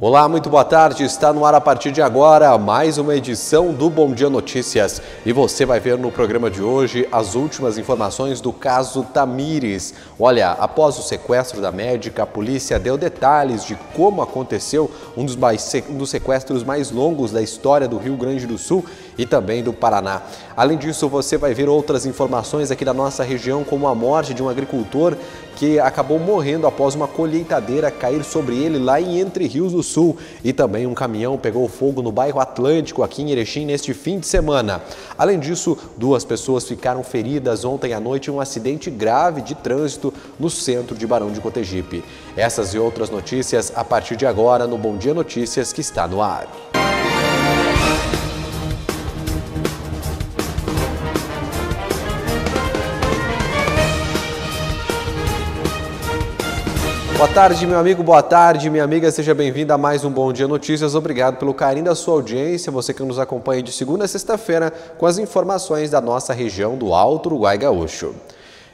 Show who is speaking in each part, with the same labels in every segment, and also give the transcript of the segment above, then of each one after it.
Speaker 1: Olá, muito boa tarde. Está no ar a partir de agora mais uma edição do Bom Dia Notícias. E você vai ver no programa de hoje as últimas informações do caso Tamires. Olha, após o sequestro da médica, a polícia deu detalhes de como aconteceu um dos, mais, um dos sequestros mais longos da história do Rio Grande do Sul e também do Paraná. Além disso, você vai ver outras informações aqui da nossa região, como a morte de um agricultor que acabou morrendo após uma colheitadeira cair sobre ele lá em Entre Rios do Sul. E também um caminhão pegou fogo no bairro Atlântico, aqui em Erechim, neste fim de semana. Além disso, duas pessoas ficaram feridas ontem à noite em um acidente grave de trânsito no centro de Barão de Cotegipe. Essas e outras notícias a partir de agora no Bom Dia Notícias que está no ar. Boa tarde, meu amigo, boa tarde, minha amiga, seja bem-vinda a mais um Bom Dia Notícias. Obrigado pelo carinho da sua audiência, você que nos acompanha de segunda a sexta-feira com as informações da nossa região do Alto Uruguai Gaúcho.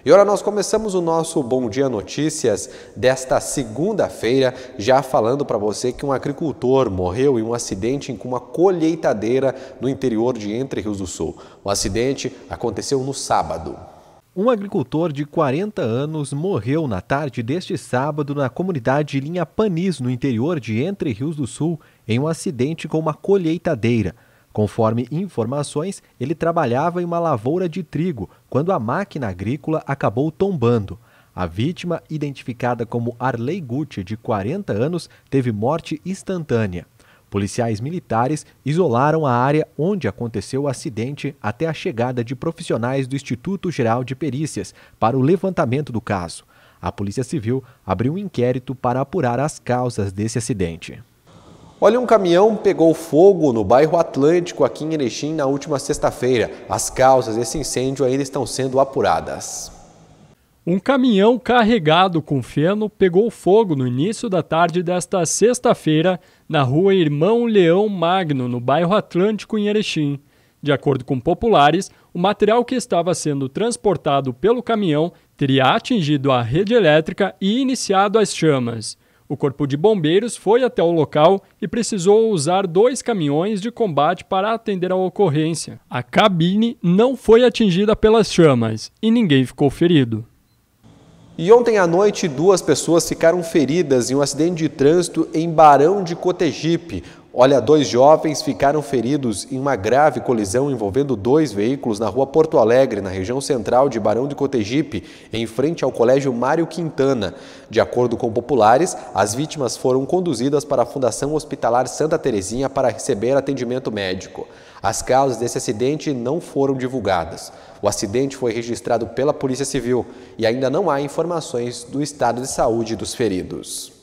Speaker 1: E ora, nós começamos o nosso Bom Dia Notícias desta segunda-feira, já falando para você que um agricultor morreu em um acidente com uma colheitadeira no interior de Entre Rios do Sul. O acidente aconteceu no sábado.
Speaker 2: Um agricultor de 40 anos morreu na tarde deste sábado na comunidade Linha Panis, no interior de Entre Rios do Sul, em um acidente com uma colheitadeira. Conforme informações, ele trabalhava em uma lavoura de trigo quando a máquina agrícola acabou tombando. A vítima, identificada como Arley Gucci, de 40 anos, teve morte instantânea. Policiais militares isolaram a área onde aconteceu o acidente até a chegada de profissionais do Instituto Geral de Perícias para o levantamento do caso. A Polícia Civil abriu um inquérito para apurar as causas desse acidente.
Speaker 1: Olha, um caminhão pegou fogo no bairro Atlântico, aqui em Erechim, na última sexta-feira. As causas desse incêndio ainda estão sendo apuradas.
Speaker 3: Um caminhão carregado com feno pegou fogo no início da tarde desta sexta-feira na rua Irmão Leão Magno, no bairro Atlântico, em Erechim. De acordo com populares, o material que estava sendo transportado pelo caminhão teria atingido a rede elétrica e iniciado as chamas. O Corpo de Bombeiros foi até o local e precisou usar dois caminhões de combate para atender a ocorrência. A cabine não foi atingida pelas chamas e ninguém ficou ferido.
Speaker 1: E ontem à noite, duas pessoas ficaram feridas em um acidente de trânsito em Barão de Cotegipe. Olha, dois jovens ficaram feridos em uma grave colisão envolvendo dois veículos na rua Porto Alegre, na região central de Barão de Cotegipe, em frente ao Colégio Mário Quintana. De acordo com populares, as vítimas foram conduzidas para a Fundação Hospitalar Santa Terezinha para receber atendimento médico. As causas desse acidente não foram divulgadas. O acidente foi registrado pela Polícia Civil e ainda não há informações do estado de saúde dos feridos.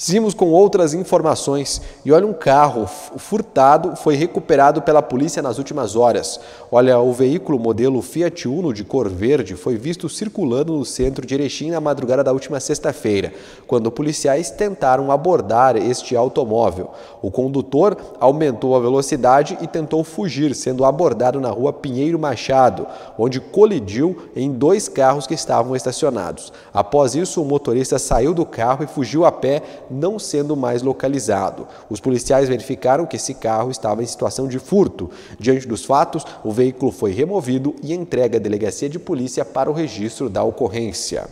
Speaker 1: Seguimos com outras informações e olha um carro furtado foi recuperado pela polícia nas últimas horas. Olha, o veículo modelo Fiat Uno de cor verde foi visto circulando no centro de Erechim na madrugada da última sexta-feira, quando policiais tentaram abordar este automóvel. O condutor aumentou a velocidade e tentou fugir, sendo abordado na rua Pinheiro Machado, onde colidiu em dois carros que estavam estacionados. Após isso, o motorista saiu do carro e fugiu a pé não sendo mais localizado. Os policiais verificaram que esse carro estava em situação de furto. Diante dos fatos, o veículo foi removido e entregue à delegacia de polícia para o registro da ocorrência.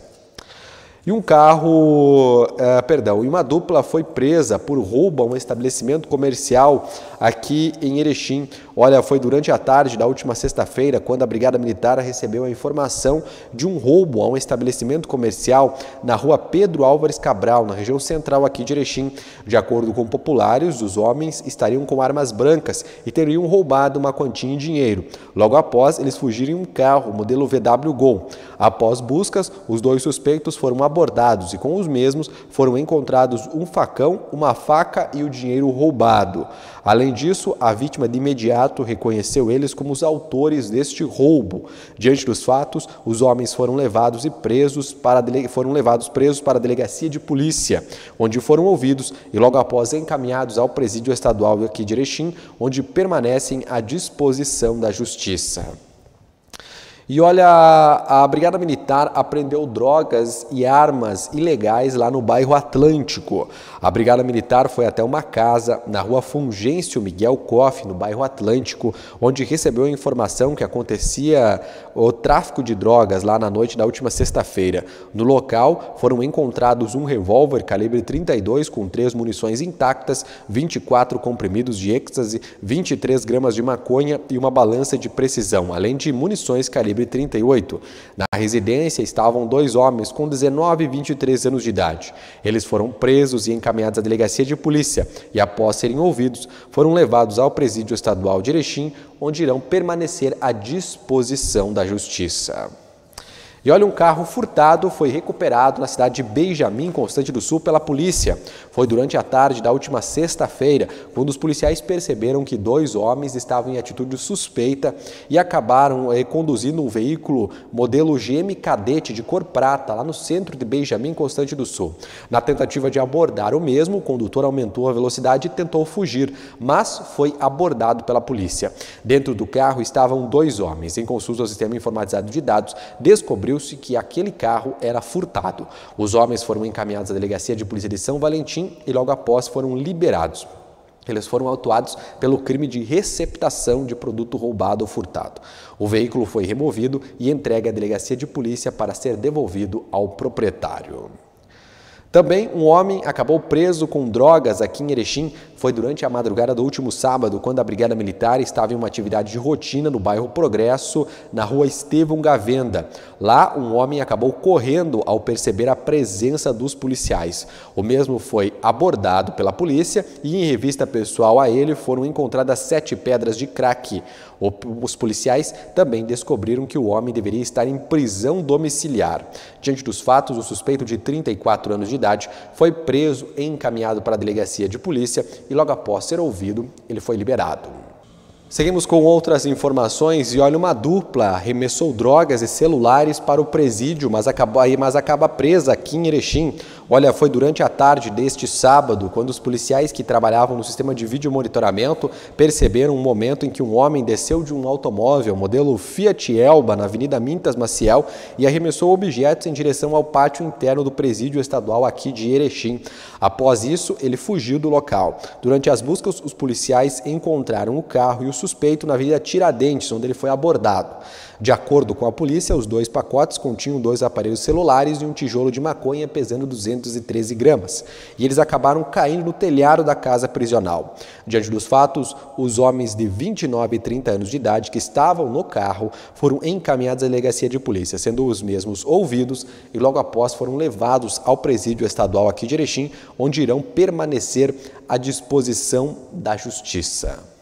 Speaker 1: E um carro, eh, perdão, e uma dupla foi presa por roubo a um estabelecimento comercial aqui em Erechim. Olha, foi durante a tarde da última sexta-feira quando a Brigada Militar recebeu a informação de um roubo a um estabelecimento comercial na rua Pedro Álvares Cabral, na região central aqui de Erechim. De acordo com populares, os homens estariam com armas brancas e teriam roubado uma quantia em dinheiro. Logo após, eles fugiram em um carro modelo VW Gol. Após buscas, os dois suspeitos foram abordados e com os mesmos foram encontrados um facão, uma faca e o dinheiro roubado. Além disso, a vítima de imediato reconheceu eles como os autores deste roubo. Diante dos fatos, os homens foram levados e presos para foram levados presos para a delegacia de polícia, onde foram ouvidos e logo após encaminhados ao presídio estadual aqui de Erechim, onde permanecem à disposição da justiça. E olha, a Brigada Militar apreendeu drogas e armas ilegais lá no bairro Atlântico. A Brigada Militar foi até uma casa na rua Fungêncio Miguel Coff, no bairro Atlântico, onde recebeu a informação que acontecia o tráfico de drogas lá na noite da última sexta-feira. No local foram encontrados um revólver calibre 32 com três munições intactas, 24 comprimidos de êxtase, 23 gramas de maconha e uma balança de precisão, além de munições calibre calibre 38. Na residência estavam dois homens com 19 e 23 anos de idade. Eles foram presos e encaminhados à delegacia de polícia e, após serem ouvidos, foram levados ao presídio estadual de Erechim, onde irão permanecer à disposição da justiça. E olha, um carro furtado foi recuperado na cidade de Benjamin, Constante do Sul, pela polícia. Foi durante a tarde da última sexta-feira, quando os policiais perceberam que dois homens estavam em atitude suspeita e acabaram eh, conduzindo um veículo modelo GM Cadete de cor prata lá no centro de Benjamin, Constante do Sul. Na tentativa de abordar o mesmo, o condutor aumentou a velocidade e tentou fugir, mas foi abordado pela polícia. Dentro do carro estavam dois homens. Em consulta ao sistema informatizado de dados, descobriu descobriu-se que aquele carro era furtado. Os homens foram encaminhados à delegacia de polícia de São Valentim e logo após foram liberados. Eles foram autuados pelo crime de receptação de produto roubado ou furtado. O veículo foi removido e entregue à delegacia de polícia para ser devolvido ao proprietário. Também um homem acabou preso com drogas aqui em Erechim. Foi durante a madrugada do último sábado, quando a Brigada Militar estava em uma atividade de rotina no bairro Progresso, na rua Estevão Gavenda. Lá, um homem acabou correndo ao perceber a presença dos policiais. O mesmo foi abordado pela polícia e, em revista pessoal a ele, foram encontradas sete pedras de crack. Os policiais também descobriram que o homem deveria estar em prisão domiciliar. Diante dos fatos, o suspeito de 34 anos de idade foi preso e encaminhado para a delegacia de polícia e logo após ser ouvido, ele foi liberado. Seguimos com outras informações e olha, uma dupla arremessou drogas e celulares para o presídio, mas acaba, mas acaba presa aqui em Erechim. Olha, foi durante a tarde deste sábado, quando os policiais que trabalhavam no sistema de vídeo monitoramento perceberam um momento em que um homem desceu de um automóvel modelo Fiat Elba na Avenida Mintas Maciel e arremessou objetos em direção ao pátio interno do presídio estadual aqui de Erechim. Após isso, ele fugiu do local. Durante as buscas, os policiais encontraram o carro e o suspeito na Avenida Tiradentes, onde ele foi abordado. De acordo com a polícia, os dois pacotes continham dois aparelhos celulares e um tijolo de maconha pesando 213 gramas. E eles acabaram caindo no telhado da casa prisional. Diante dos fatos, os homens de 29 e 30 anos de idade que estavam no carro foram encaminhados à delegacia de polícia, sendo os mesmos ouvidos e logo após foram levados ao presídio estadual aqui de Erechim, onde irão permanecer à disposição da justiça.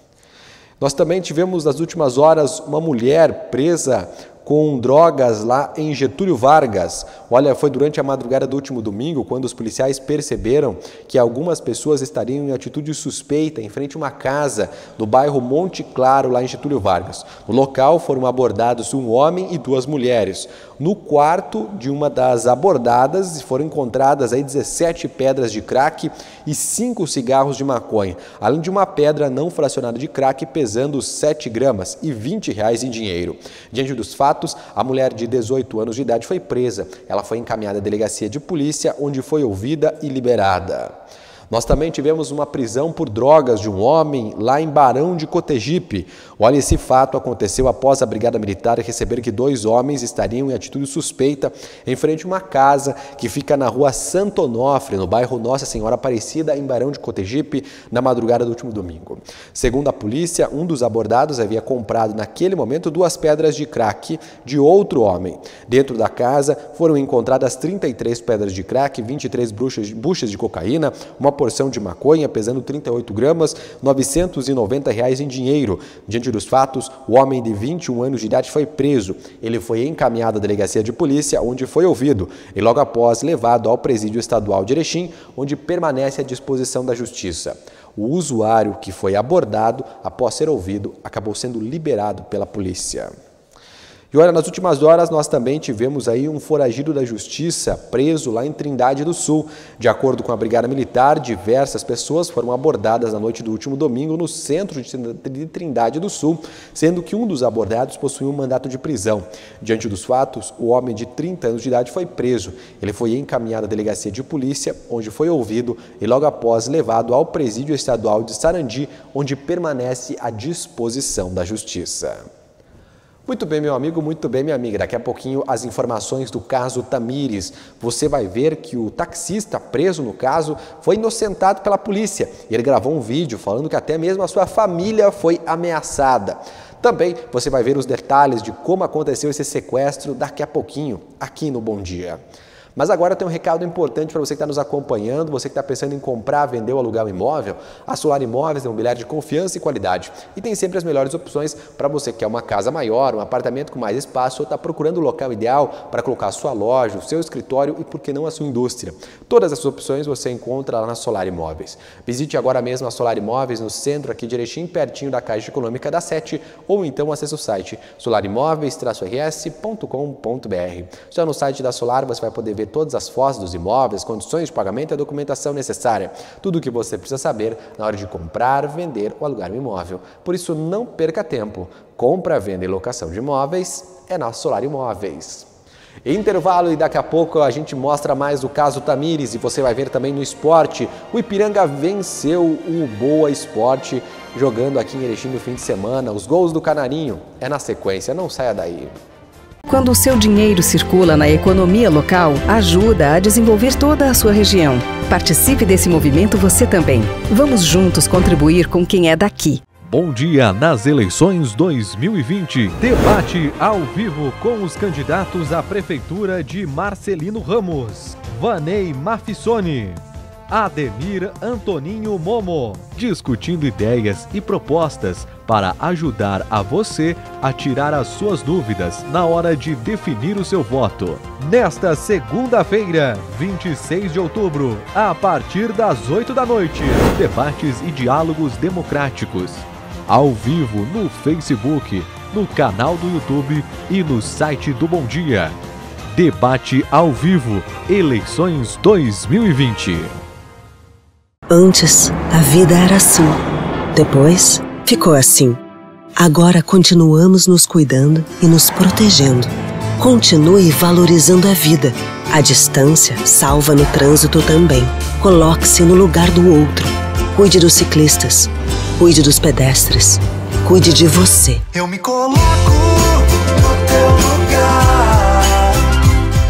Speaker 1: Nós também tivemos nas últimas horas uma mulher presa com drogas lá em Getúlio Vargas. Olha, foi durante a madrugada do último domingo quando os policiais perceberam que algumas pessoas estariam em atitude suspeita em frente a uma casa no bairro Monte Claro, lá em Getúlio Vargas. No local foram abordados um homem e duas mulheres. No quarto de uma das abordadas foram encontradas aí 17 pedras de crack e 5 cigarros de maconha, além de uma pedra não fracionada de crack pesando 7 gramas e 20 reais em dinheiro. Diante dos fatos, fatos, a mulher de 18 anos de idade foi presa. Ela foi encaminhada à delegacia de polícia, onde foi ouvida e liberada. Nós também tivemos uma prisão por drogas de um homem lá em Barão de Cotegipe. Olha, esse fato aconteceu após a Brigada Militar receber que dois homens estariam em atitude suspeita em frente a uma casa que fica na rua Santo Onofre, no bairro Nossa Senhora Aparecida, em Barão de Cotegipe, na madrugada do último domingo. Segundo a polícia, um dos abordados havia comprado naquele momento duas pedras de crack de outro homem. Dentro da casa foram encontradas 33 pedras de crack, 23 buchas, de cocaína, uma porção de maconha pesando 38 gramas, 990 reais em dinheiro. Diante dos fatos, o homem de 21 anos de idade foi preso. Ele foi encaminhado à delegacia de polícia, onde foi ouvido, e logo após levado ao presídio estadual de Erechim, onde permanece à disposição da justiça. O usuário que foi abordado, após ser ouvido, acabou sendo liberado pela polícia. E olha, nas últimas horas nós também tivemos aí um foragido da justiça preso lá em Trindade do Sul. De acordo com a Brigada Militar, diversas pessoas foram abordadas na noite do último domingo no centro de Trindade do Sul, sendo que um dos abordados possuía um mandato de prisão. Diante dos fatos, o homem de 30 anos de idade foi preso. Ele foi encaminhado à delegacia de polícia, onde foi ouvido e logo após levado ao presídio estadual de Sarandi, onde permanece à disposição da justiça. Muito bem, meu amigo, muito bem, minha amiga. Daqui a pouquinho as informações do caso Tamires. Você vai ver que o taxista preso no caso foi inocentado pela polícia. Ele gravou um vídeo falando que até mesmo a sua família foi ameaçada. Também você vai ver os detalhes de como aconteceu esse sequestro daqui a pouquinho, aqui no Bom Dia. Mas agora tem um recado importante para você que está nos acompanhando, você que está pensando em comprar, vender ou alugar um imóvel. A Solar Imóveis é um imobiliário de confiança e qualidade e tem sempre as melhores opções para você que quer uma casa maior, um apartamento com mais espaço ou está procurando o local ideal para colocar a sua loja, o seu escritório e, por que não, a sua indústria. Todas essas opções você encontra lá na Solar Imóveis. Visite agora mesmo a Solar Imóveis no centro aqui Erechim, pertinho da Caixa Econômica da Sete ou então acesse o site solarimóveis-rs.com.br. Já no site da Solar você vai poder ver todas as fotos dos imóveis, condições de pagamento e a documentação necessária. Tudo o que você precisa saber na hora de comprar, vender ou alugar um imóvel. Por isso, não perca tempo. Compra, venda e locação de imóveis é na Solar Imóveis. Intervalo e daqui a pouco a gente mostra mais o caso Tamires e você vai ver também no esporte. O Ipiranga venceu o Boa Esporte jogando aqui em Erechim no fim de semana. Os gols do Canarinho é na sequência, não saia daí.
Speaker 4: Quando o seu dinheiro circula na economia local, ajuda a desenvolver toda a sua região. Participe desse movimento você também. Vamos juntos contribuir com quem é daqui.
Speaker 2: Bom dia nas eleições 2020. Debate ao vivo com os candidatos à prefeitura de Marcelino Ramos, Vanei Mafissoni, Ademir Antoninho Momo, discutindo ideias e propostas para ajudar a você a tirar as suas dúvidas na hora de definir o seu voto. Nesta segunda-feira, 26 de outubro, a partir das 8 da noite, debates e diálogos democráticos. Ao vivo no Facebook, no canal do YouTube e no site do Bom Dia. Debate ao vivo, eleições 2020.
Speaker 5: Antes, a vida era assim. Depois, ficou assim. Agora continuamos nos cuidando e nos protegendo. Continue valorizando a vida. A distância salva no trânsito também. Coloque-se no lugar do outro. Cuide dos ciclistas. Cuide dos pedestres. Cuide de você.
Speaker 6: Eu me coloco no teu lugar.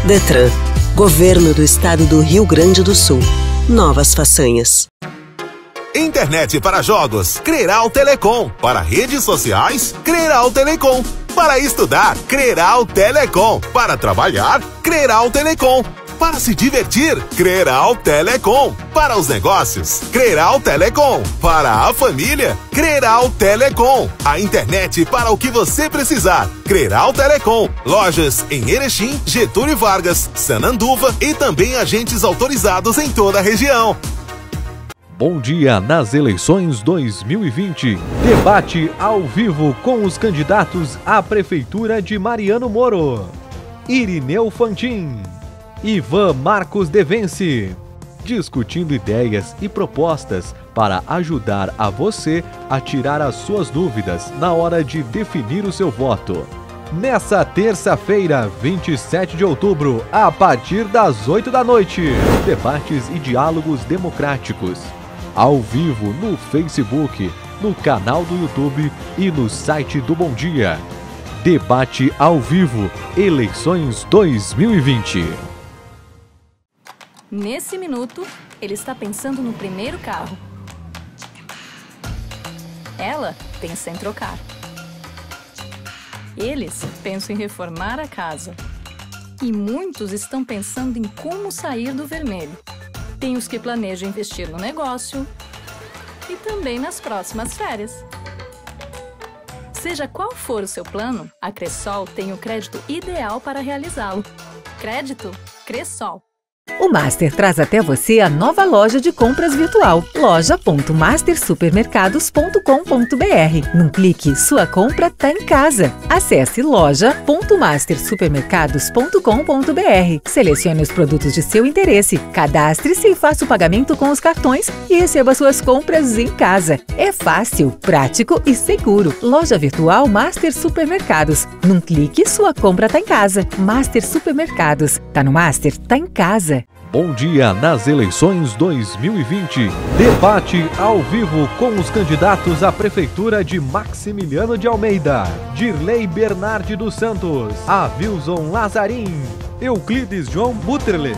Speaker 5: Detran, Governo do Estado do Rio Grande do Sul novas façanhas.
Speaker 7: Internet para jogos, Creral Telecom. Para redes sociais, Creral Telecom. Para estudar, Creral Telecom. Para trabalhar, Creral Telecom. Para se divertir, Creral Telecom. Para os negócios, Creral Telecom. Para a família, Creral Telecom. A internet para o que você precisar. Creral Telecom. Lojas em Erechim, Getúlio Vargas, Sananduva e também agentes autorizados em toda a região.
Speaker 2: Bom dia nas eleições 2020. Debate ao vivo com os candidatos à Prefeitura de Mariano Moro. Irineu Fantin. Ivan Marcos Devence, discutindo ideias e propostas para ajudar a você a tirar as suas dúvidas na hora de definir o seu voto. Nessa terça-feira, 27 de outubro, a partir das 8 da noite, debates e diálogos democráticos. Ao vivo no Facebook, no canal do YouTube e no site do Bom Dia. Debate ao vivo, eleições 2020.
Speaker 8: Nesse minuto, ele está pensando no primeiro carro. Ela pensa em trocar. Eles pensam em reformar a casa. E muitos estão pensando em como sair do vermelho. Tem os que planejam investir no negócio e também nas próximas férias. Seja qual for o seu plano, a Cressol tem o crédito ideal para realizá-lo. Crédito Cressol.
Speaker 9: O Master traz até você a nova loja de compras virtual, loja.mastersupermercados.com.br. Num clique, sua compra está em casa. Acesse loja.mastersupermercados.com.br. Selecione os produtos de seu interesse, cadastre-se e faça o pagamento com os cartões e receba suas compras em casa. É fácil, prático e seguro. Loja virtual Master Supermercados. Num clique, sua compra está em casa. Master Supermercados. Tá no Master, tá em casa.
Speaker 1: Bom dia nas eleições 2020. Debate ao vivo com os candidatos à Prefeitura de Maximiliano de Almeida, Dirley Bernardi dos Santos, Avilson Lazarim, Euclides João Butterle.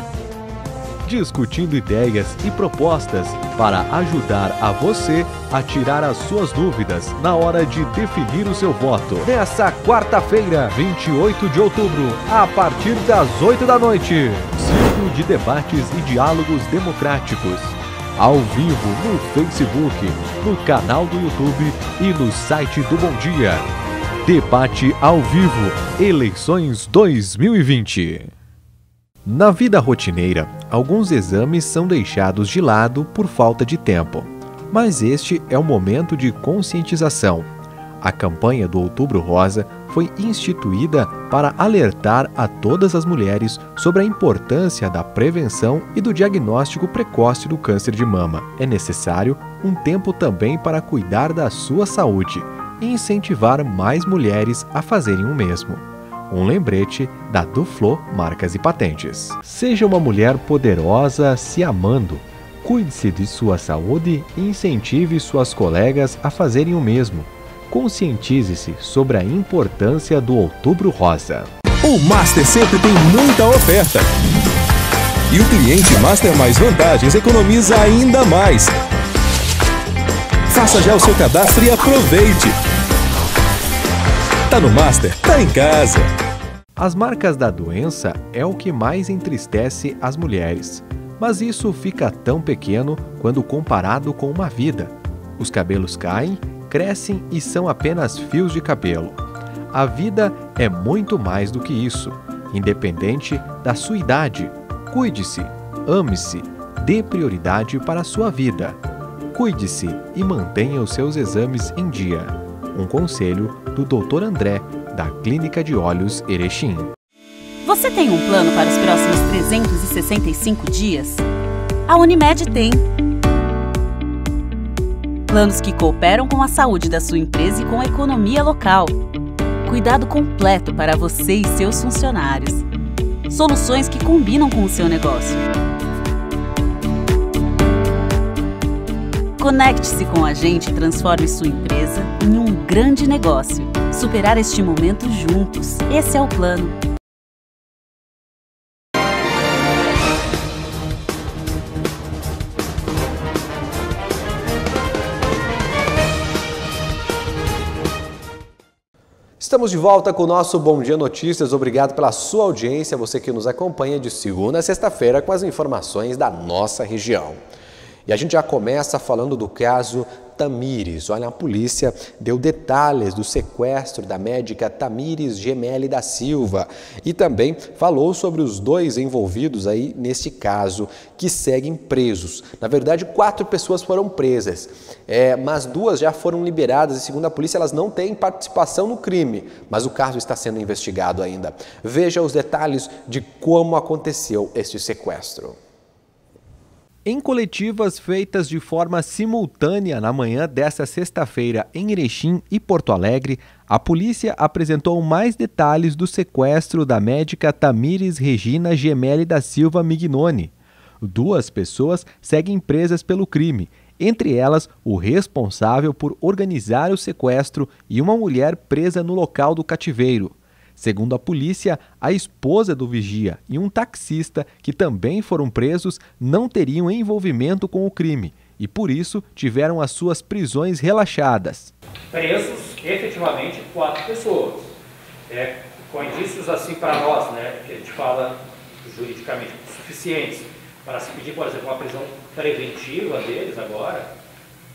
Speaker 1: Discutindo ideias e propostas para ajudar a você a tirar as suas dúvidas na hora de definir o seu voto. Nessa quarta-feira, 28 de outubro, a partir das 8 da noite ciclo de debates e diálogos democráticos. Ao vivo no Facebook, no canal do YouTube e no site do Bom Dia. Debate ao vivo, eleições 2020. Na vida rotineira, alguns exames são deixados de lado por falta de tempo. Mas este é o momento de conscientização. A campanha do Outubro Rosa foi instituída para alertar a todas as mulheres sobre a importância da prevenção e do diagnóstico precoce do câncer de mama. É necessário um tempo também para cuidar da sua saúde e incentivar mais mulheres a fazerem o mesmo. Um lembrete da Duflo Marcas e Patentes. Seja uma mulher poderosa se amando. Cuide-se de sua saúde e incentive suas colegas a fazerem o mesmo conscientize-se sobre a importância do Outubro Rosa.
Speaker 10: O Master sempre tem muita oferta. E o cliente Master Mais Vantagens economiza ainda mais. Faça já o seu cadastro e aproveite. Tá no Master, tá em casa.
Speaker 1: As marcas da doença é o que mais entristece as mulheres. Mas isso fica tão pequeno quando comparado com uma vida. Os cabelos caem crescem e são apenas fios de cabelo. A vida é muito mais do que isso, independente da sua idade. Cuide-se, ame-se, dê prioridade para a sua vida. Cuide-se e mantenha os seus exames em dia. Um conselho do Dr. André, da Clínica de Olhos Erechim.
Speaker 11: Você tem um plano para os próximos 365 dias? A Unimed tem Planos que cooperam com a saúde da sua empresa e com a economia local. Cuidado completo para você e seus funcionários. Soluções que combinam com o seu negócio. Conecte-se com a gente e transforme sua empresa em um grande negócio. Superar este momento juntos. Esse é o plano.
Speaker 12: Estamos de volta com o nosso Bom Dia Notícias. Obrigado pela sua audiência, você que nos acompanha de segunda a sexta-feira com as informações da nossa região. E a gente já começa falando do caso Tamires. Olha, a polícia deu detalhes do sequestro da médica Tamires Gemelli da Silva e também falou sobre os dois envolvidos aí neste caso que seguem presos. Na verdade, quatro pessoas foram presas, é, mas duas já foram liberadas e, segundo a polícia, elas não têm participação no crime, mas o caso está sendo investigado ainda. Veja os detalhes de como aconteceu este sequestro.
Speaker 1: Em coletivas feitas de forma simultânea na manhã desta sexta-feira em Erechim e Porto Alegre, a polícia apresentou mais detalhes do sequestro da médica Tamires Regina Gemelli da Silva Mignoni. Duas pessoas seguem presas pelo crime, entre elas o responsável por organizar o sequestro e uma mulher presa no local do cativeiro. Segundo a polícia, a esposa do vigia e um taxista, que também foram presos, não teriam envolvimento com o crime e, por isso, tiveram as suas prisões relaxadas.
Speaker 13: Presos, efetivamente, quatro pessoas. É, com indícios assim para nós, né, que a gente fala juridicamente suficientes para se pedir, por exemplo, uma prisão preventiva deles agora,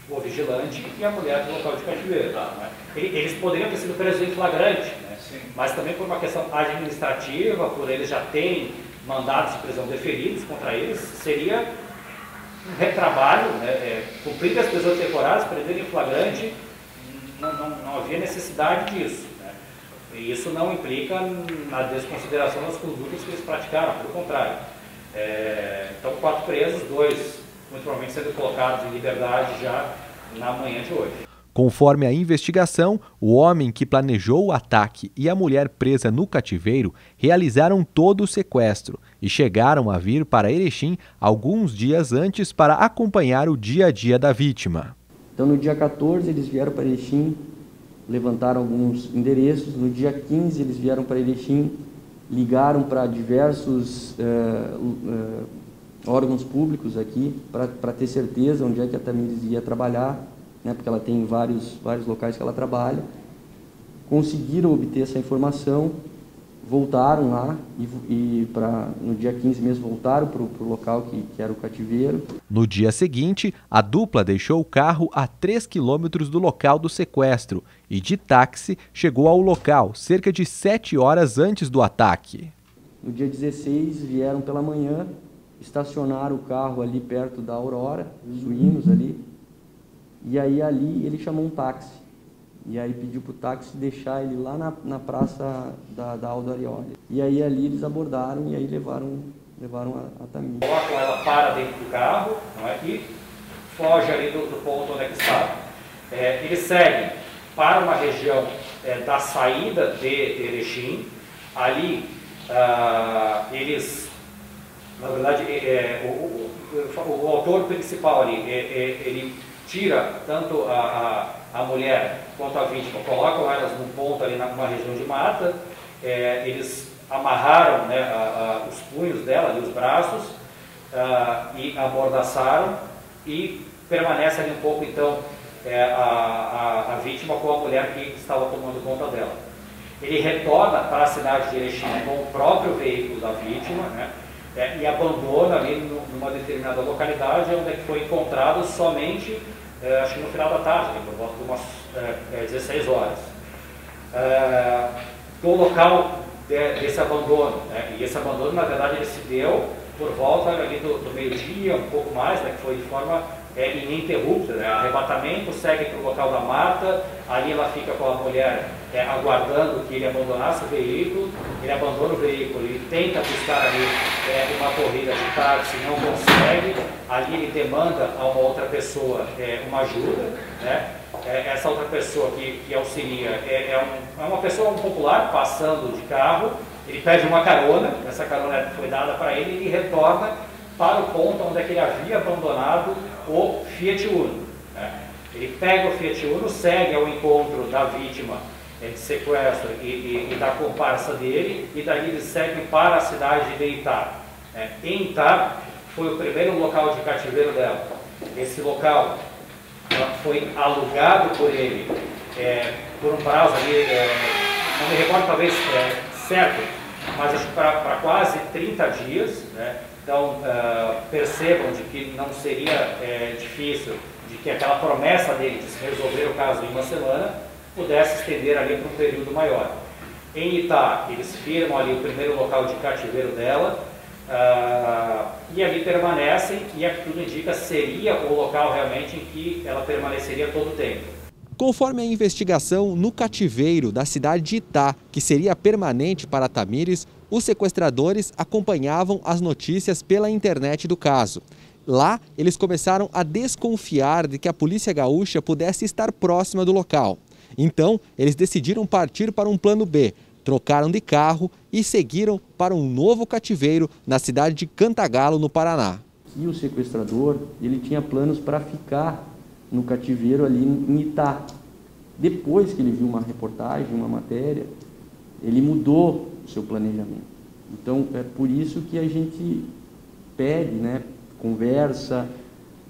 Speaker 13: o vigilante e a mulher do local de cativeiro. Tá, né? Eles poderiam ter sido presos em flagrante, né? mas também por uma questão administrativa, por eles já terem mandados de prisão deferidos contra eles, seria um retrabalho, né, é, cumprir as prisões temporárias, prender em flagrante, não, não, não havia necessidade disso. Né? E isso não implica na desconsideração das condutas que eles praticaram, pelo contrário. É, então, quatro presos, dois muito provavelmente sendo colocados em liberdade já na manhã de hoje.
Speaker 1: Conforme a investigação, o homem que planejou o ataque e a mulher presa no cativeiro realizaram todo o sequestro e chegaram a vir para Erechim alguns dias antes para acompanhar o dia a dia da vítima.
Speaker 14: Então, no dia 14, eles vieram para Erechim, levantaram alguns endereços. No dia 15, eles vieram para Erechim, ligaram para diversos uh, uh, órgãos públicos aqui, para ter certeza onde é que a Tamires ia trabalhar né, porque ela tem vários, vários locais que ela trabalha, conseguiram obter essa informação, voltaram lá e, e pra, no dia 15 mesmo voltaram para o local que, que era o cativeiro.
Speaker 1: No dia seguinte, a dupla deixou o carro a 3 quilômetros do local do sequestro e de táxi chegou ao local cerca de 7 horas antes do ataque.
Speaker 14: No dia 16 vieram pela manhã, estacionaram o carro ali perto da Aurora, suínos ali, e aí ali ele chamou um táxi. E aí pediu para o táxi deixar ele lá na, na praça da, da Aldo Arioli. E aí ali eles abordaram e aí levaram, levaram a, a Tamir.
Speaker 13: Ela para dentro do carro, não é? E foge ali do, do ponto onde é que estava. É, eles seguem para uma região é, da saída de Erechim. Ali ah, eles, na verdade, é, é o, o, o, autor principal ali, é, é, ele tira tanto a, a, a, mulher quanto a vítima, colocam elas num ponto ali numa região de mata, é, eles amarraram né, a, os punhos dela, ali, os braços, e amordaçaram e permanece ali um pouco então é, a, vítima com a mulher que estava tomando conta dela. Ele retorna para a cidade de Erechim com o próprio veículo da vítima, né, é, e abandona ali numa determinada localidade onde é foi encontrado somente, é, acho que no final da tarde, por volta de umas é, 16 é, horas. No local de, desse abandono, né, e esse abandono na verdade ele se deu por volta ali do, do meio-dia, um pouco mais, né, que foi de forma ininterrupta. Né? Arrebatamento segue para o local da mata, ali ela fica com a mulher é, aguardando que ele abandonasse o veículo, ele abandona o veículo, ele tenta buscar ali é, uma corrida de táxi, não consegue, ali ele demanda a uma outra pessoa é, uma ajuda, né? É, essa outra pessoa que, que auxilia é, é, um, é uma pessoa popular passando de carro, ele pede uma carona, essa carona foi dada para ele e ele retorna para o ponto onde ele havia abandonado o Fiat Uno. Né? Ele pega o Fiat Uno, segue ao encontro da vítima é, de sequestro e, e, e, da comparsa dele, e daí ele segue para a cidade de Itá. É, Itá foi o primeiro local de cativeiro dela. Esse local foi alugado por ele é, por um prazo ali, é, não me recordo talvez é, certo, mas acho que para quase 30 dias. Né? Então, uh, percebam de que não seria é, difícil, de que aquela promessa dele de se resolver o caso em uma semana pudesse estender ali para um período maior. Em Itá, eles firmam ali o primeiro local de cativeiro dela, uh, e ali permanecem, e a que tudo indica seria o local realmente em que ela permaneceria todo o tempo.
Speaker 1: Conforme a investigação, no cativeiro da cidade de Itá, que seria permanente para Tamires, os sequestradores acompanhavam as notícias pela internet do caso. Lá, eles começaram a desconfiar de que a polícia gaúcha pudesse estar próxima do local. Então, eles decidiram partir para um plano B, trocaram de carro e seguiram para um novo cativeiro na cidade de Cantagalo, no Paraná.
Speaker 14: E o sequestrador, ele tinha planos para ficar no cativeiro ali em Itá. Depois que ele viu uma reportagem, uma matéria, ele mudou o seu planejamento. Então, é por isso que a gente pede, né, conversa,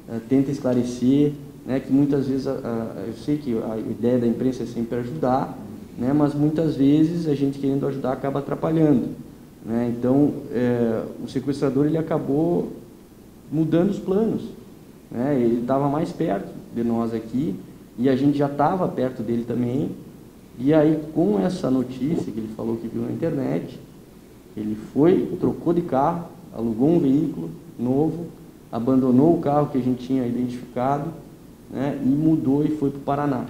Speaker 14: uh, tenta esclarecer, né, que muitas vezes, uh, eu sei que a ideia da imprensa é sempre ajudar, né, mas muitas vezes a gente querendo ajudar acaba atrapalhando. Né? Então, é, o sequestrador ele acabou mudando os planos. Né? Ele estava mais perto de nós aqui e a gente já estava perto dele também. E aí, com essa notícia que ele falou que viu na internet, Ele foi, trocou de carro, alugou um veículo novo, abandonou o carro que a gente tinha identificado né, e mudou e foi para o Paraná.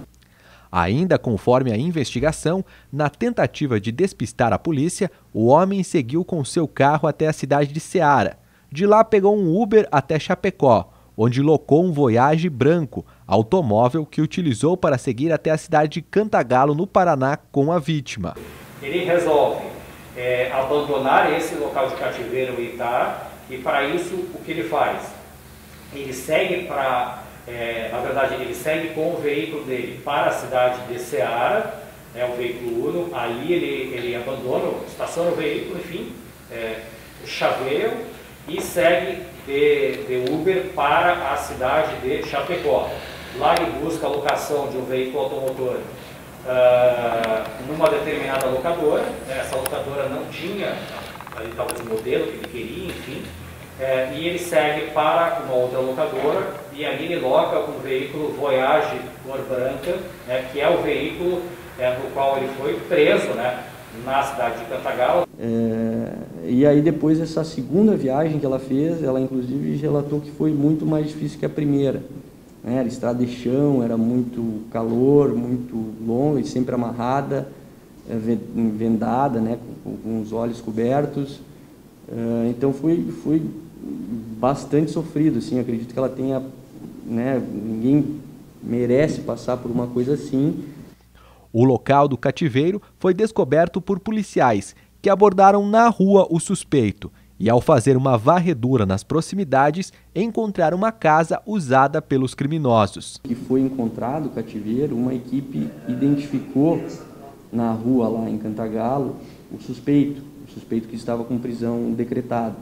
Speaker 1: Ainda conforme a investigação, na tentativa de despistar a polícia, o homem seguiu com seu carro até a cidade de Ceará. De lá pegou um Uber até Chapecó, onde locou um Voyage branco, automóvel que utilizou para seguir até a cidade de Cantagalo, no Paraná, com a vítima.
Speaker 13: Ele resolve é, abandonar esse local de cativeiro Itá e para isso o que ele faz? Ele segue para, é, na verdade, ele segue com o veículo dele para a cidade de Ceará, é um veículo Uno, ali ele, ele abandona, estaciona o veículo, enfim, é, chaveia e segue de, de Uber para a cidade de Chapecó. Lá ele busca a locação de um veículo automotor uh, numa determinada locadora, né? essa locadora não tinha ali talvez o modelo que ele queria, enfim, é, e ele segue para uma outra locadora e ali ele loca um veículo Voyage cor branca, né, que é o veículo é, no qual ele foi preso né, na cidade de Cantagalo.
Speaker 14: É, e aí depois essa segunda viagem que ela fez, ela inclusive relatou que foi muito mais difícil que a primeira. Né, era estrada de chão, era muito calor, muito longo e sempre amarrada, é, vendada, né, com, com os olhos cobertos. É, então foi, foi bastante sofrido, assim, acredito que ela tenha, né, ninguém merece passar por uma coisa assim.
Speaker 1: O local do cativeiro foi descoberto por policiais que abordaram na rua o suspeito e, ao fazer uma varredura nas proximidades, encontraram uma casa usada pelos criminosos.
Speaker 14: Que foi encontrado o cativeiro, uma equipe identificou na rua lá em Cantagalo o suspeito, o suspeito que estava com prisão decretada.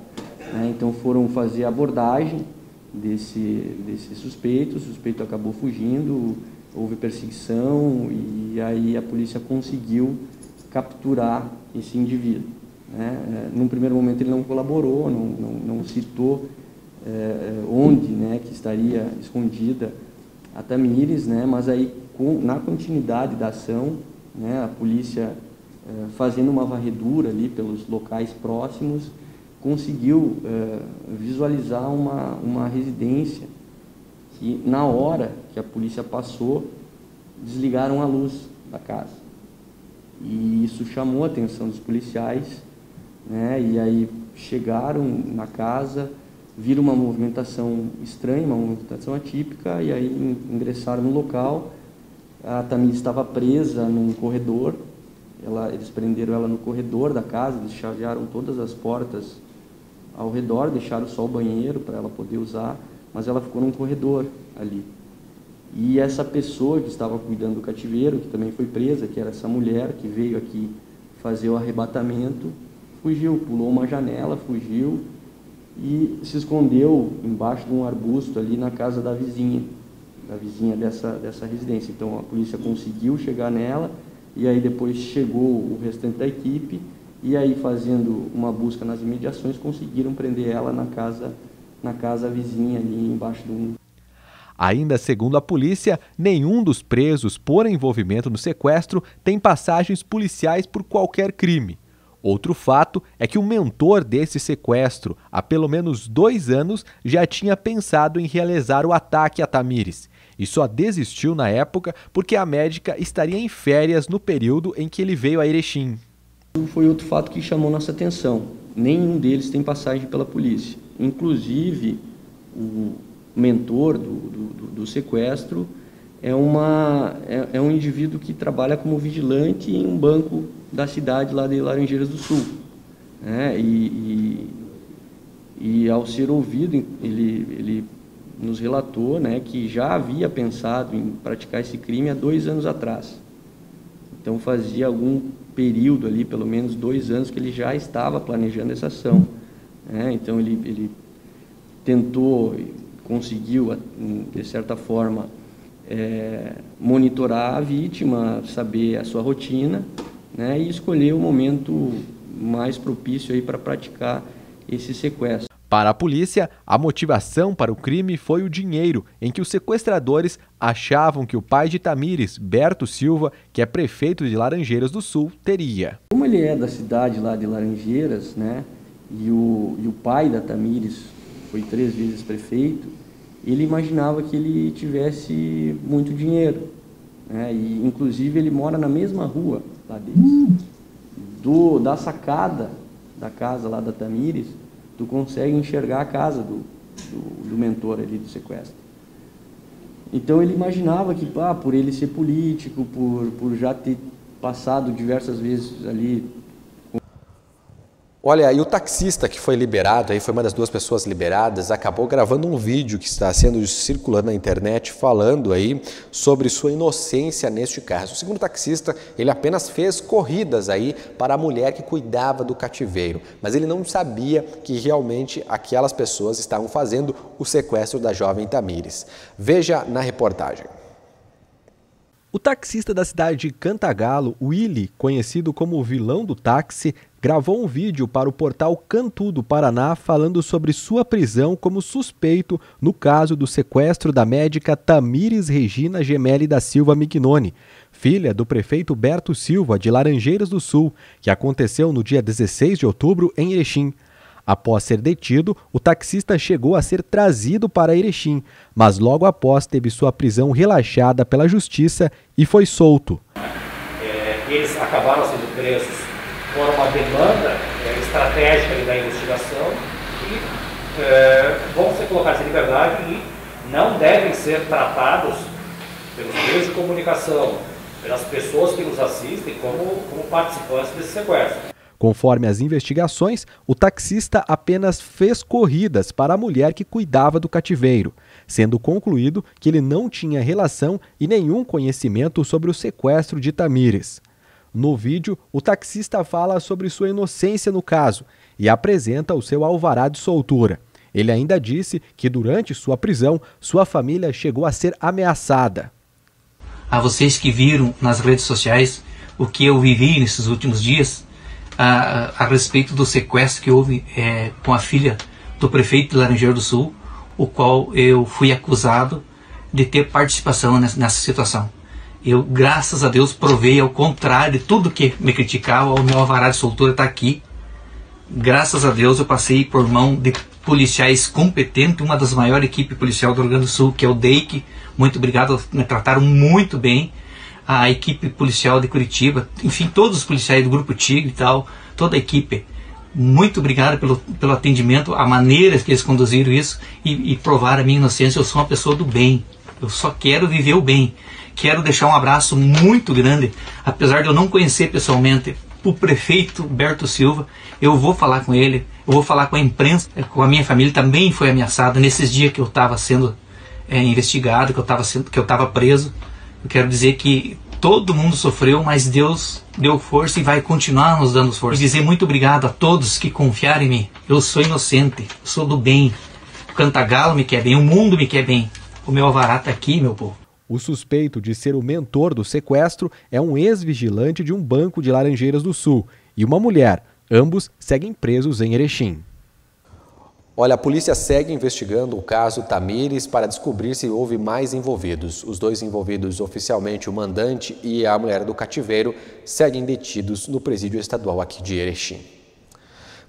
Speaker 14: Né? Então foram fazer abordagem desse, desse suspeito, o suspeito acabou fugindo, houve perseguição e aí a polícia conseguiu capturar esse indivíduo. Né? É, num primeiro momento ele não colaborou, não, não, não citou é, onde né, que estaria escondida a Tamires, né? mas aí com, na continuidade da ação, né, a polícia é, fazendo uma varredura ali pelos locais próximos, conseguiu é, visualizar uma, uma residência que, na hora que a polícia passou, desligaram a luz da casa. E isso chamou a atenção dos policiais, né? e aí chegaram na casa, viram uma movimentação estranha, uma movimentação atípica, e aí ingressaram no local. A Tamir estava presa num corredor, ela, eles prenderam ela no corredor da casa, eles chavearam todas as portas ao redor, deixaram só o banheiro para ela poder usar, mas ela ficou num corredor ali. E essa pessoa que estava cuidando do cativeiro, que também foi presa, que era essa mulher que veio aqui fazer o arrebatamento, fugiu, pulou uma janela, fugiu e se escondeu embaixo de um arbusto ali na casa da vizinha, da vizinha dessa, dessa residência. Então a polícia conseguiu chegar nela e aí depois chegou o restante da equipe e aí, fazendo uma busca nas imediações, conseguiram prender ela na casa, na casa vizinha ali embaixo do um.
Speaker 1: Ainda segundo a polícia, nenhum dos presos por envolvimento no sequestro tem passagens policiais por qualquer crime. Outro fato é que o mentor desse sequestro, há pelo menos dois anos, já tinha pensado em realizar o ataque a Tamires e só desistiu na época porque a médica estaria em férias no período em que ele veio a Erechim.
Speaker 14: Foi outro fato que chamou nossa atenção. Nenhum deles tem passagem pela polícia. Inclusive, o mentor do, do, do sequestro é, uma, é, é, um indivíduo que trabalha como vigilante em um banco da cidade lá de Laranjeiras do Sul. Né? E, e, e, ao ser ouvido, ele, ele nos relatou né, que já havia pensado em praticar esse crime há dois anos atrás. Então fazia algum período ali, pelo menos dois anos, que ele já estava planejando essa ação. Né? Então ele, ele tentou, conseguiu, de certa forma, é, monitorar a vítima, saber a sua rotina né? e escolher o momento mais propício para praticar esse sequestro.
Speaker 2: Para a polícia, a motivação para o crime foi o dinheiro, em que os sequestradores achavam que o pai de Tamires, Berto Silva, que é prefeito de Laranjeiras do Sul, teria.
Speaker 14: Como ele é da cidade lá de Laranjeiras, né, e o, e o pai da Tamires foi três vezes prefeito, ele imaginava que ele tivesse muito dinheiro. Né, e inclusive ele mora na mesma rua lá deles. Do, da sacada da casa lá da Tamires, tu consegue enxergar a casa do, do, do mentor ali do sequestro. Então ele imaginava que, ah, por ele ser político, por, por já ter passado diversas vezes ali
Speaker 1: Olha, e o taxista que foi liberado, aí foi uma das duas pessoas liberadas, acabou gravando um vídeo que está sendo circulando na internet falando aí sobre sua inocência neste caso. O segundo taxista, ele apenas fez corridas aí para a mulher que cuidava do cativeiro, mas ele não sabia que realmente aquelas pessoas estavam fazendo o sequestro da jovem Tamires. Veja na reportagem.
Speaker 2: O taxista da cidade de Cantagalo, Willy, conhecido como o vilão do táxi, gravou um vídeo para o portal Cantu do Paraná falando sobre sua prisão como suspeito no caso do sequestro da médica Tamires Regina Gemelli da Silva Mignoni, filha do prefeito Berto Silva de Laranjeiras do Sul, que aconteceu no dia 16 de outubro em Erechim. Após ser detido, o taxista chegou a ser trazido para Erechim, mas logo após teve sua prisão relaxada pela justiça e foi solto.
Speaker 13: É, eles acabaram sendo presos por uma demanda é, estratégica da investigação e é, vão ser colocados em liberdade e não devem ser tratados pelos meios de comunicação, pelas pessoas que nos assistem como, como participantes desse sequestro.
Speaker 2: Conforme as investigações, o taxista apenas fez corridas para a mulher que cuidava do cativeiro, sendo concluído que ele não tinha relação e nenhum conhecimento sobre o sequestro de Tamires. No vídeo, o taxista fala sobre sua inocência no caso e apresenta o seu alvará de soltura. Ele ainda disse que durante sua prisão, sua família chegou a ser ameaçada.
Speaker 15: A vocês que viram nas redes sociais o que eu vivi nesses últimos dias, a, a respeito do sequestro que houve é, com a filha do prefeito de Laranjeiro do Sul, o qual eu fui acusado de ter participação nessa, nessa situação. Eu, graças a Deus, provei ao contrário de tudo que me criticava, o meu alvará de soltura está aqui. Graças a Deus eu passei por mão de policiais competentes, uma das maiores equipes policial do Rio Grande do Sul, que é o DEIC. Muito obrigado, me trataram muito bem a equipe policial de Curitiba, enfim, todos os policiais do Grupo Tigre e tal, toda a equipe. Muito obrigado pelo, pelo atendimento, a maneira que eles conduziram isso e, e provaram a minha inocência. Eu sou uma pessoa do bem, eu só quero viver o bem. Quero deixar um abraço muito grande, apesar de eu não conhecer pessoalmente o prefeito Berto Silva. Eu vou falar com ele, eu vou falar com a imprensa, com a minha família também foi ameaçada nesses dias que eu estava sendo é, investigado, que eu estava que eu estava preso. Eu quero dizer que todo mundo sofreu, mas Deus deu força e vai continuar nos dando força. E dizer muito obrigado a todos que confiaram em mim. Eu sou inocente, eu sou do bem. O Cantagalo me quer bem, o mundo me quer bem. O meu alvará está aqui, meu povo.
Speaker 2: O suspeito de ser o mentor do sequestro é um ex-vigilante de um banco de Laranjeiras do Sul e uma mulher. Ambos seguem presos em Erechim.
Speaker 1: Olha, a polícia segue investigando o caso Tamires para descobrir se houve mais envolvidos. Os dois envolvidos oficialmente, o mandante e a mulher do cativeiro, seguem detidos no presídio estadual aqui de Erechim.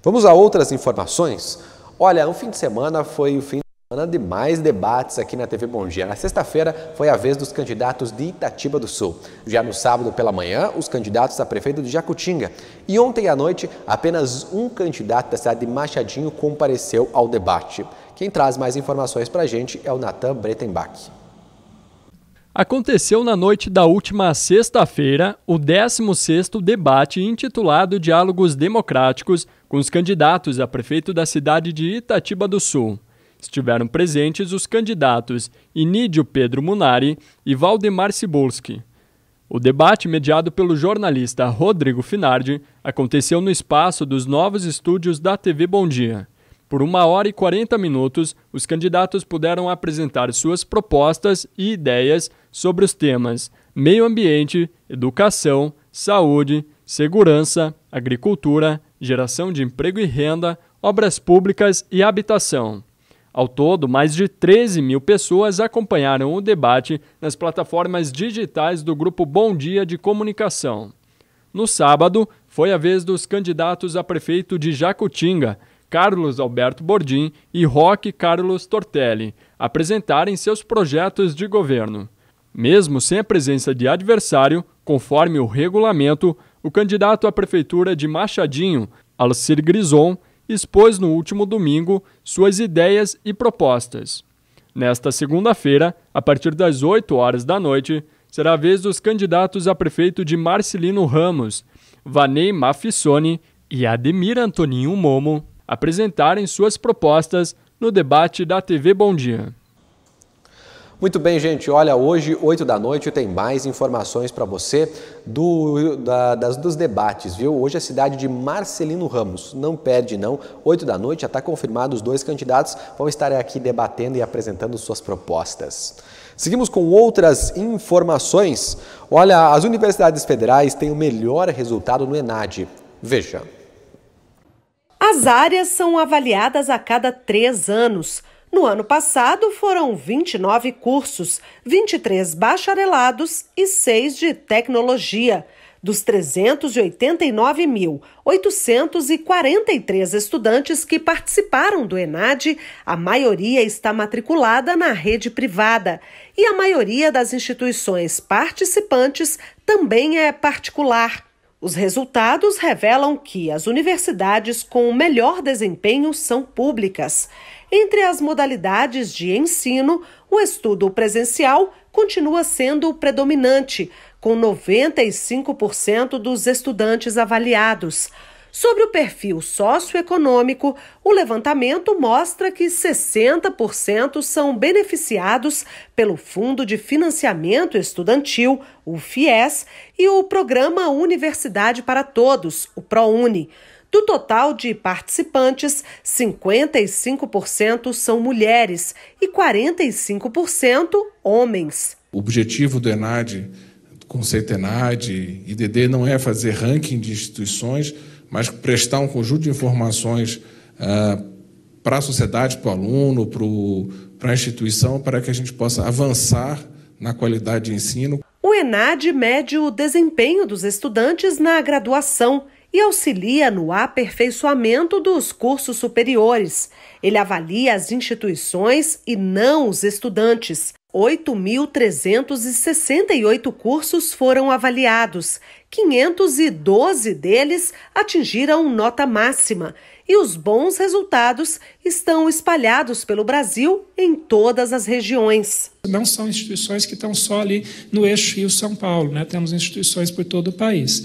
Speaker 1: Vamos a outras informações? Olha, o fim de semana foi o fim semana de mais debates aqui na TV Bom Dia. Na sexta-feira foi a vez dos candidatos de Itatiba do Sul. Já no sábado pela manhã, os candidatos a prefeito de Jacutinga. E ontem à noite, apenas um candidato da cidade de Machadinho compareceu ao debate. Quem traz mais informações para a gente é o Natan Bretenbach.
Speaker 3: Aconteceu na noite da última sexta-feira o 16º debate intitulado Diálogos Democráticos com os candidatos a prefeito da cidade de Itatiba do Sul. Estiveram presentes os candidatos Inídio Pedro Munari e Valdemar Cibulski. O debate, mediado pelo jornalista Rodrigo Finardi, aconteceu no espaço dos novos estúdios da TV Bom Dia. Por uma hora e 40 minutos, os candidatos puderam apresentar suas propostas e ideias sobre os temas meio ambiente, educação, saúde, segurança, agricultura, geração de emprego e renda, obras públicas e habitação. Ao todo, mais de 13 mil pessoas acompanharam o debate nas plataformas digitais do Grupo Bom Dia de Comunicação. No sábado, foi a vez dos candidatos a prefeito de Jacutinga, Carlos Alberto Bordim e Roque Carlos Tortelli, apresentarem seus projetos de governo. Mesmo sem a presença de adversário, conforme o regulamento, o candidato à prefeitura de Machadinho, Alcir Grison, expôs no último domingo suas ideias e propostas. Nesta segunda-feira, a partir das 8 horas da noite, será a vez dos candidatos a prefeito de Marcelino Ramos, Vanei Mafissoni e Ademir Antoninho Momo apresentarem suas propostas no debate da TV Bom Dia.
Speaker 1: Muito bem, gente. Olha, hoje, 8 da noite, tem mais informações para você do, da, das, dos debates, viu? Hoje é a cidade de Marcelino Ramos. Não perde, não. 8 da noite, já está confirmado, os dois candidatos vão estar aqui debatendo e apresentando suas propostas. Seguimos com outras informações. Olha, as universidades federais têm o melhor resultado no ENAD. Veja.
Speaker 16: As áreas são avaliadas a cada três anos. No ano passado, foram 29 cursos, 23 bacharelados e 6 de tecnologia. Dos 389.843 estudantes que participaram do ENAD, a maioria está matriculada na rede privada e a maioria das instituições participantes também é particular. Os resultados revelam que as universidades com o melhor desempenho são públicas. Entre as modalidades de ensino, o estudo presencial continua sendo o predominante, com 95% dos estudantes avaliados. Sobre o perfil socioeconômico, o levantamento mostra que 60% são beneficiados pelo Fundo de Financiamento Estudantil, o FIES, e o Programa Universidade para Todos, o ProUni. Do total de participantes, 55% são mulheres e 45% homens.
Speaker 17: O objetivo do ENAD, do conceito ENAD, IDD, não é fazer ranking de instituições, mas prestar um conjunto de informações uh, para a sociedade, para o aluno, para a instituição, para que a gente possa avançar na qualidade de ensino.
Speaker 16: O ENAD mede o desempenho dos estudantes na graduação e auxilia no aperfeiçoamento dos cursos superiores. Ele avalia as instituições e não os estudantes. 8.368 cursos foram avaliados, 512 deles atingiram nota máxima e os bons resultados estão espalhados pelo Brasil em todas as regiões.
Speaker 18: Não são instituições que estão só ali no eixo Rio-São Paulo, né? temos instituições por todo o país.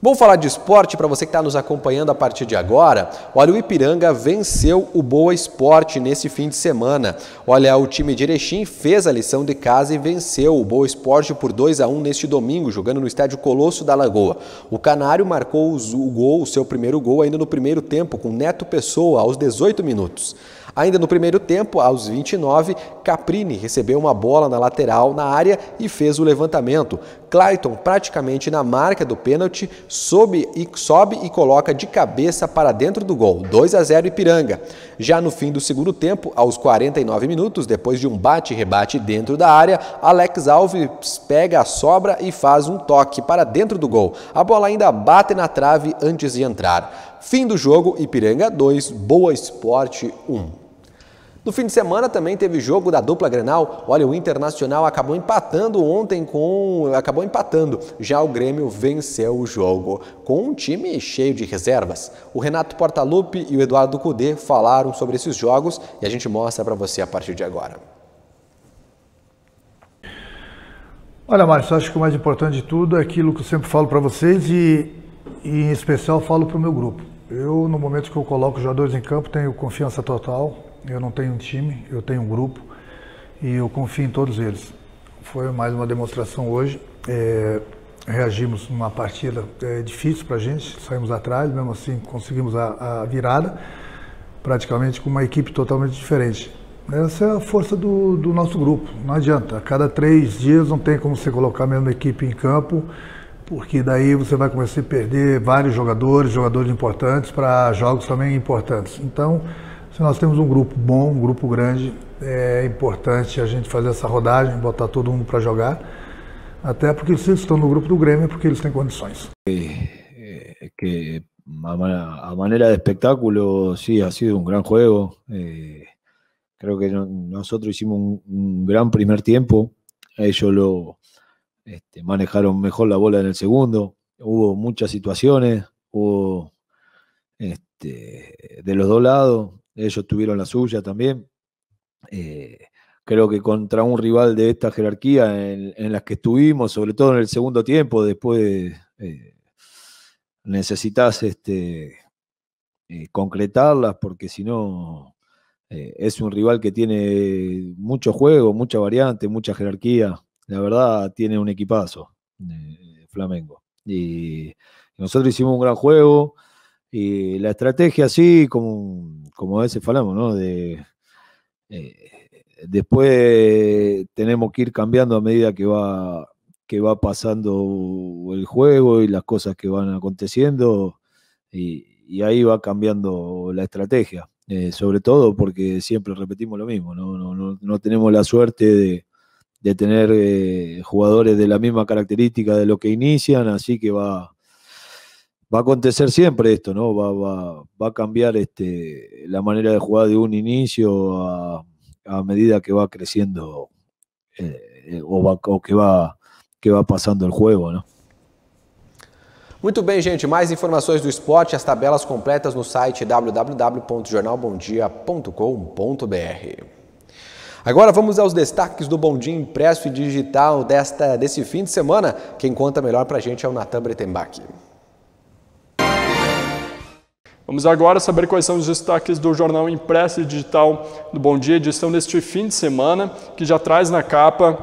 Speaker 1: Vamos falar de esporte para você que está nos acompanhando a partir de agora. Olha, o Ipiranga venceu o Boa Esporte nesse fim de semana. Olha, o time de Erechim fez a lição de casa e venceu o Boa Esporte por 2 a 1 neste domingo, jogando no estádio Colosso da Lagoa. O Canário marcou o gol, o seu primeiro gol ainda no primeiro tempo, com Neto Pessoa, aos 18 minutos. Ainda no primeiro tempo, aos 29, Caprini recebeu uma bola na lateral na área e fez o levantamento. Clayton, praticamente na marca do pênalti, sobe e, sobe e coloca de cabeça para dentro do gol. 2 a 0 Ipiranga. Já no fim do segundo tempo, aos 49 minutos, depois de um bate-rebate dentro da área, Alex Alves pega a sobra e faz um toque para dentro do gol. A bola ainda bate na trave antes de entrar. Fim do jogo, Ipiranga 2, Boa Esporte 1. No fim de semana também teve jogo da dupla Grenal. Olha, o Internacional acabou empatando ontem com. acabou empatando. Já o Grêmio venceu o jogo com um time cheio de reservas. O Renato Portaluppi e o Eduardo Cudê falaram sobre esses jogos e a gente mostra para você a partir de agora.
Speaker 19: Olha, Márcio, acho que o mais importante de tudo é aquilo que eu sempre falo para vocês e, e, em especial, falo para o meu grupo. Eu, no momento que eu coloco os jogadores em campo, tenho confiança total, eu não tenho um time, eu tenho um grupo e eu confio em todos eles. Foi mais uma demonstração hoje. É, reagimos numa partida é, difícil para a gente, saímos atrás, mesmo assim conseguimos a, a, virada, praticamente com uma equipe totalmente diferente. Essa é a força do, do nosso grupo, não adianta. A cada três dias não tem como você colocar a mesma equipe em campo porque daí você vai começar a perder vários jogadores, jogadores importantes para jogos também importantes. Então, se nós temos um grupo bom, um grupo grande, é importante a gente fazer essa rodagem, botar todo mundo para jogar, até porque se eles estão no grupo do Grêmio é porque eles têm condições.
Speaker 20: Eh, que a, manera de espectáculo sí ha sido un gran juego. Eh, creo que nosotros hicimos un, gran primer tiempo. Ellos lo este, manejaron mejor la bola en el segundo. Hubo muchas situaciones, hubo este, de los dos lados. Ellos tuvieron la suya también. Eh, creo que contra un rival de esta jerarquía en, en las que estuvimos, sobre todo en el segundo tiempo, después eh, necesitas este, eh, concretarlas porque si no eh, es un rival que tiene mucho juego, mucha variante, mucha jerarquía. La verdad tiene un equipazo Flamengo. Y, nosotros hicimos un gran juego y la estrategia así como, como a veces falamos, ¿no? De, eh, después tenemos que ir cambiando a medida que va que va pasando el juego y las cosas que van aconteciendo y, ahí va cambiando la estrategia, eh, sobre todo porque siempre repetimos lo mismo, no, tenemos la suerte de, tener eh, jugadores de la misma característica de lo que inician, así que va, va a acontecer siempre esto, ¿no? Va, va, a cambiar este, la manera de jugar de un inicio a, medida que va creciendo eh, o, va, o que va que vai passando o jogo, né?
Speaker 1: Muito bem, gente. Mais informações do esporte, as tabelas completas no site www.jornalbomdia.com.br. Agora vamos aos destaques do Bom Dia Impresso e Digital desta, desse fim de semana. Quem conta melhor para a gente é o Natan Bretenbach.
Speaker 3: Vamos agora saber quais são os destaques do jornal impresso e digital do Bom Dia, edição deste fim de semana, que já traz na capa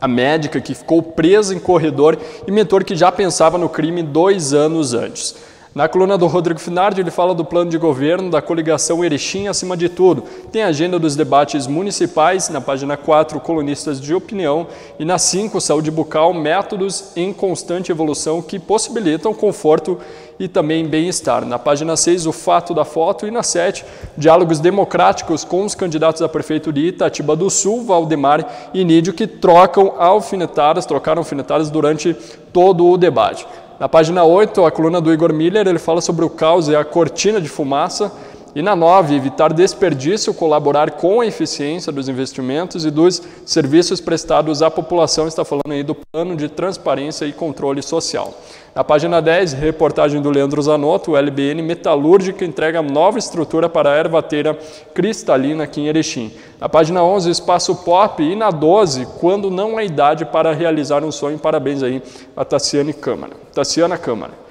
Speaker 3: a médica que ficou presa em corredor e mentor que já pensava no crime dois anos antes. Na coluna do Rodrigo Finardi, ele fala do plano de governo da coligação Erechim acima de tudo. Tem a agenda dos debates municipais, na página 4, colunistas de opinião, e na 5, saúde bucal, métodos em constante evolução que possibilitam conforto e também bem-estar. Na página 6, o fato da foto, e na 7, diálogos democráticos com os candidatos a prefeito de Itatiba do Sul, Valdemar e Nídio, que trocam alfinetadas, trocaram alfinetadas durante todo o debate. Na página 8, a coluna do Igor Miller, ele fala sobre o caos e a cortina de fumaça. E na 9, evitar desperdício, colaborar com a eficiência dos investimentos e dos serviços prestados à população. Está falando aí do plano de transparência e controle social. Na página 10, reportagem do Leandro Zanotto, o LBN Metalúrgica entrega nova estrutura para a ervateira cristalina aqui em Erechim. Na página 11, Espaço Pop. E na 12, Quando não há idade para realizar um sonho. Parabéns aí a Tassiane Câmara. Tassiana Câmara.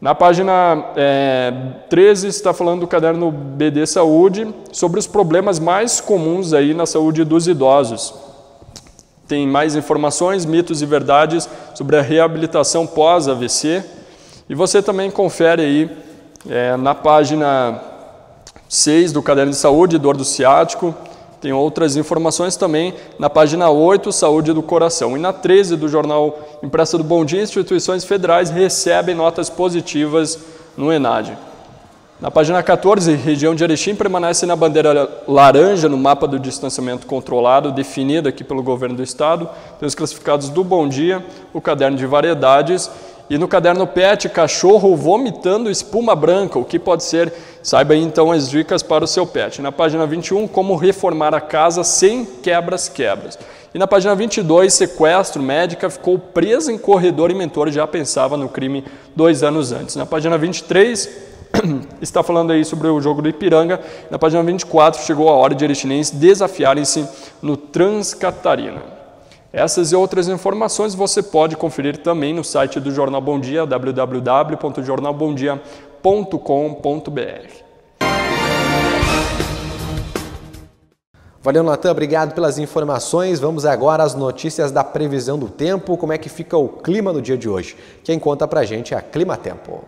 Speaker 3: Na página é, 13 está falando do caderno BD Saúde sobre os problemas mais comuns aí na saúde dos idosos. Tem mais informações, mitos e verdades sobre a reabilitação pós-AVC. E você também confere aí é, na página 6 do Caderno de Saúde, dor do ciático. Tem outras informações também na página 8, Saúde do Coração. E na 13 do jornal Impressa do Bom Dia, instituições federais recebem notas positivas no ENAD. Na página 14, região de Erechim permanece na bandeira laranja no mapa do distanciamento controlado, definido aqui pelo governo do estado. Tem os classificados do Bom Dia, o caderno de variedades e no caderno PET, cachorro vomitando espuma branca, o que pode ser? Saiba aí então as dicas para o seu pet. Na página 21, como reformar a casa sem quebras-quebras. E na página 22, sequestro, médica ficou presa em corredor e mentor já pensava no crime dois anos antes. Na página 23, está falando aí sobre o jogo do Ipiranga. Na página 24, chegou a hora de erechinenses desafiarem-se no Transcatarina. Essas e outras informações você pode conferir também no site do Jornal Bom Dia, www.jornalbomdia.com.br.
Speaker 1: Valeu, Natan. Obrigado pelas informações. Vamos agora às notícias da previsão do tempo. Como é que fica o clima no dia de hoje? Quem conta pra gente é a Clima Tempo.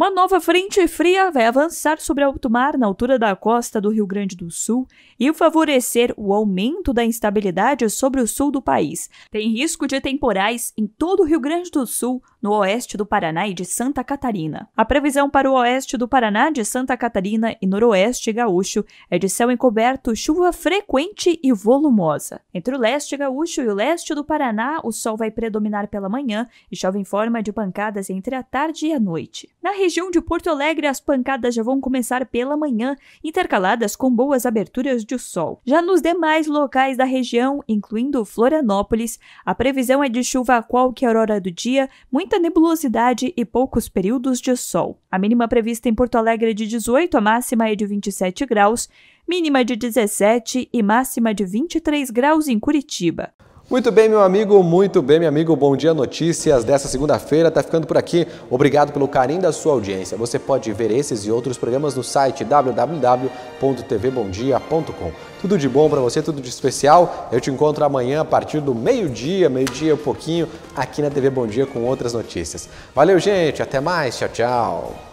Speaker 21: Uma nova frente fria vai avançar sobre alto mar na altura da costa do Rio Grande do Sul e favorecer o aumento da instabilidade sobre o sul do país. Tem risco de temporais em todo o Rio Grande do Sul, no oeste do Paraná e de Santa Catarina. A previsão para o oeste do Paraná, de Santa Catarina e noroeste gaúcho é de céu encoberto, chuva frequente e volumosa. Entre o leste gaúcho e o leste do Paraná, o sol vai predominar pela manhã e chove em forma de pancadas entre a tarde e a noite. Na região de Porto Alegre, as pancadas já vão começar pela manhã, intercaladas com boas aberturas de sol. Já nos demais locais da região, incluindo Florianópolis, a previsão é de chuva a qualquer hora do dia, muita nebulosidade e poucos períodos de sol. A mínima prevista em Porto Alegre é de 18, a máxima é de 27 graus, mínima de 17 e máxima de 23 graus em Curitiba.
Speaker 1: Muito bem, meu amigo, muito bem, meu amigo. Bom dia, notícias dessa segunda-feira. Tá ficando por aqui. Obrigado pelo carinho da sua audiência. Você pode ver esses e outros programas no site www.tvbomdia.com. Tudo de bom para você, tudo de especial. Eu te encontro amanhã a partir do meio-dia, meio-dia um pouquinho, aqui na TV Bom Dia com outras notícias. Valeu, gente. Até mais. Tchau, tchau.